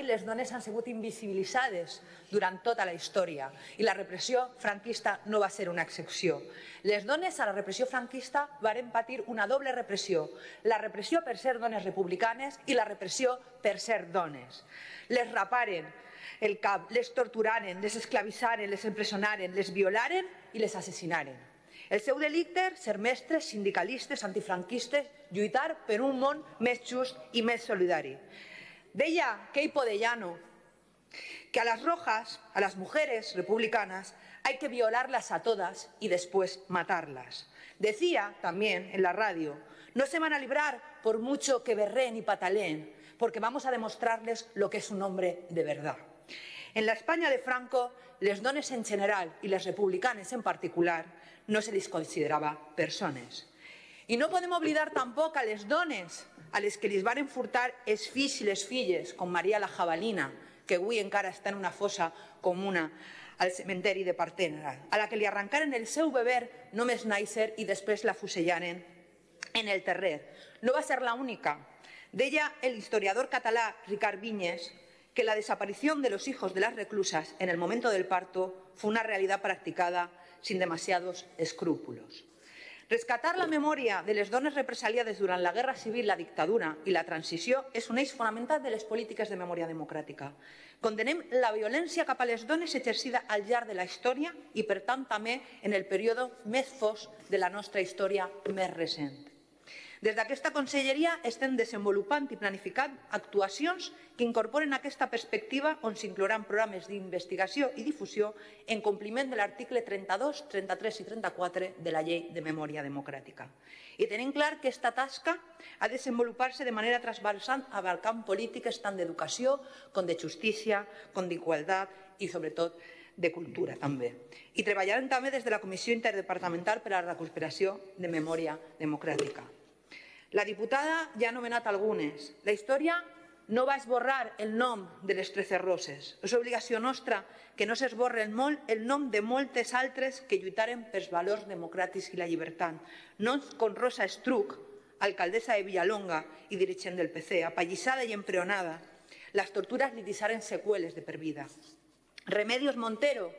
les dones han sigut invisibilitzades durant tota la història i la repressió franquista no va ser una excepció. Les dones a la repressió franquista varen patir una doble repressió, la repressió per ser dones republicanes i la repressió per ser dones. Les raparen el cap, les torturaren, les esclavitzaren, les empresonaren, les violaren i les assassinaren. El seu delicte, ser mestres, sindicalistes, antifranquistes, lluitar per un món més just i més solidari. Deia Keipo de Llano que a las rojas, a las mujeres republicanas, hay que violarlas a todas y después matarlas. Decía también en la radio, no se van a librar por mucho que berreen y pataleen, porque vamos a demostrarles lo que es un hombre de verdad. En la España de Franco, les dones en general y les republicanes en particular no se les considerava persones. I no podem oblidar tampoc a les dones a les que les van furtar els fills i les filles, com Maria la Jabalina, que avui encara està en una fossa comuna al cementeri de Partena, a la que li arrencaren el seu beber només nàixer i després la fusellaren en el terrer. No va ser la única. Deia el historiador català Ricard Viñes que la desaparición de los hijos de las reclusas en el momento del parto fue una realidad practicada sin demasiados escrúpulos. Rescatar la memòria de les dones represaliades durant la Guerra Civil, la dictadura i la transició és un eix fonamental de les polítiques de memòria democràtica. Condenem la violència cap a les dones exercida al llarg de la història i, per tant, també en el període més fos de la nostra història més recent. Des d'aquesta conselleria estem desenvolupant i planificant actuacions que incorporen aquesta perspectiva on s'inclouran programes d'investigació i difusió en compliment de l'article 32, 33 i 34 de la Llei de Memòria Democràtica. I tenim clar que aquesta tasca ha de desenvolupar-se de manera transversal abarcant polítiques tant d'educació com de justícia, com d'igualtat i, sobretot, de cultura també. I treballarem també des de la Comissió Interdepartamental per a la Recuperació de Memòria Democràtica. La diputada ja ha anomenat algunes. La història no va esborrar el nom de les Trece Roses. És obligació nostra que no s'esborre el, el nom de moltes altres que lluitaren pels valors democràtics i la llibertat. Noms com Rosa Estruc, alcaldessa de Villalonga i dirigent del PC, apallissada i empreonada. Les tortures li deixaren seqüeles de per vida. Remedios Montero,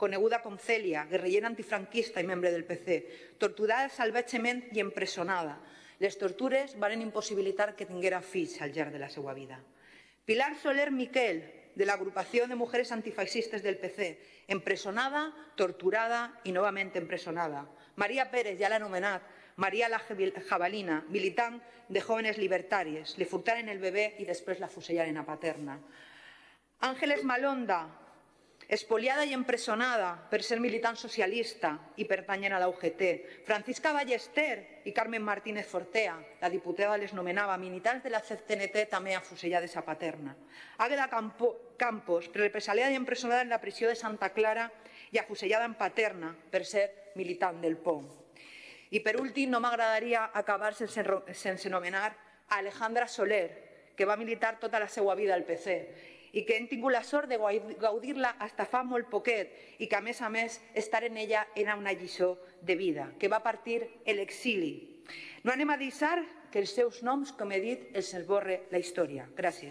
coneguda com Celia, guerrillera antifranquista i membre del PC, torturada salvatgement i empresonada. Les tortures van impossibilitar que tinguera fills al llarg de la seva vida. Pilar Soler Miquel, de l'agrupació de mujeres antifascistes del PC, empresonada, torturada i novament empresonada. Maria Pérez, ja l'ha anomenat, Maria la Jabalina, militant de Jóvenes Libertàries. Le furtaren el bebè i després la fusellaren a Paterna. Àngeles Malonda, espoliada i empresonada per ser militant socialista i pertanyent a la UGT. Francisca Ballester i Carmen Martínez Fortea, la diputada les nomenava, militants de la CNT també afusellades a Paterna. Àgueda Campos, represaliada i empresonada en la prisió de Santa Clara i afusellada en Paterna per ser militant del POM. I per últim, no m'agradaria acabar sense, sense nomenar a Alejandra Soler, que va militar tota la seva vida al PC i que hem tingut la sort de gaudir-la fins fa molt poquet i que, a més a més, estar en ella era una lliçó de vida, que va partir l'exili. No anem a deixar que els seus noms, com he dit, els esborre la història. Gràcies.